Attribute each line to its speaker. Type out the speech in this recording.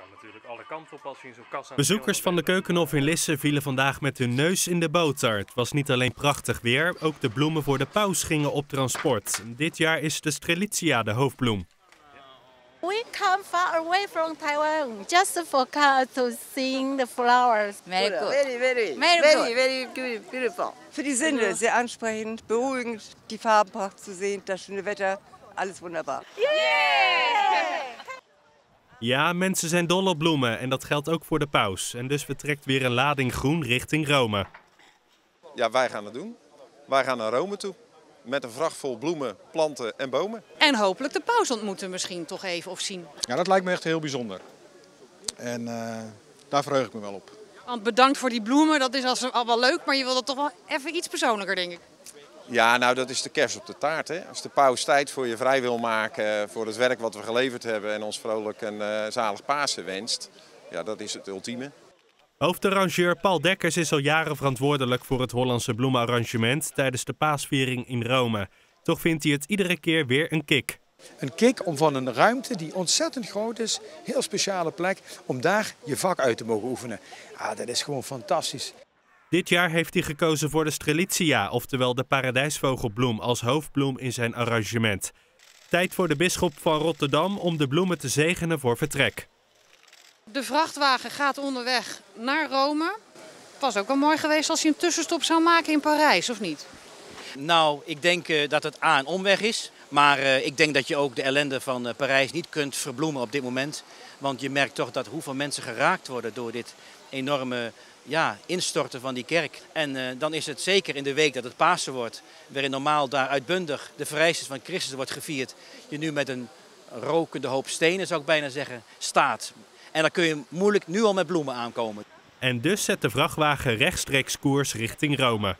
Speaker 1: kan natuurlijk alle kanten op als je in zo'n kassa...
Speaker 2: Bezoekers van de Keukenhof in Lisse vielen vandaag met hun neus in de boter. Het was niet alleen prachtig weer, ook de bloemen voor de paus gingen op transport. Dit jaar is de Strelitzia de hoofdbloem.
Speaker 3: We come far away from Taiwan just for to see the flowers.
Speaker 4: Very good.
Speaker 5: Very, very,
Speaker 4: Very
Speaker 5: very,
Speaker 4: good.
Speaker 5: very good, beautiful.
Speaker 6: Für die Sinne sehr ansprechend, beruhigend, die Farbenpracht zu sehen, das schöne Wetter, alles wunderbar.
Speaker 2: Ja, mensen zijn dol op bloemen en dat geldt ook voor de paus. En dus vertrekt weer een lading groen richting Rome.
Speaker 7: Ja, wij gaan het doen. Wij gaan naar Rome toe. Met een vracht vol bloemen, planten en bomen.
Speaker 8: En hopelijk de paus ontmoeten misschien toch even of zien.
Speaker 9: Ja, dat lijkt me echt heel bijzonder. En eh, daar verheug ik me wel op.
Speaker 8: Want bedankt voor die bloemen, dat is als- al wel leuk, maar je wil dat toch wel even iets persoonlijker, denk ik.
Speaker 7: Ja, nou dat is de kers op de taart. Hè? Als de paus tijd voor je vrij wil maken, voor het werk wat we geleverd hebben en ons vrolijk en eh, zalig Pasen wenst. Ja, dat is het ultieme.
Speaker 2: Hoofdarrangeur Paul Dekkers is al jaren verantwoordelijk voor het Hollandse bloemenarrangement tijdens de paasviering in Rome. Toch vindt hij het iedere keer weer een kick.
Speaker 9: Een kick om van een ruimte die ontzettend groot is, heel speciale plek, om daar je vak uit te mogen oefenen. Ah, dat is gewoon fantastisch.
Speaker 2: Dit jaar heeft hij gekozen voor de Strelitzia, oftewel de paradijsvogelbloem, als hoofdbloem in zijn arrangement. Tijd voor de bisschop van Rotterdam om de bloemen te zegenen voor vertrek.
Speaker 8: De vrachtwagen gaat onderweg naar Rome. Het was ook wel mooi geweest als hij een tussenstop zou maken in Parijs, of niet?
Speaker 10: Nou, ik denk eh, dat het A een omweg is. Maar eh, ik denk dat je ook de ellende van eh, Parijs niet kunt verbloemen op dit moment. Want je merkt toch dat hoeveel mensen geraakt worden door dit enorme ja, instorten van die kerk. En eh, dan is het zeker in de week dat het Pasen wordt, waarin normaal daar uitbundig de verrijzenis van Christus wordt gevierd, je nu met een rokende hoop stenen, zou ik bijna zeggen, staat. En dan kun je moeilijk nu al met bloemen aankomen.
Speaker 2: En dus zet de vrachtwagen rechtstreeks koers richting Rome.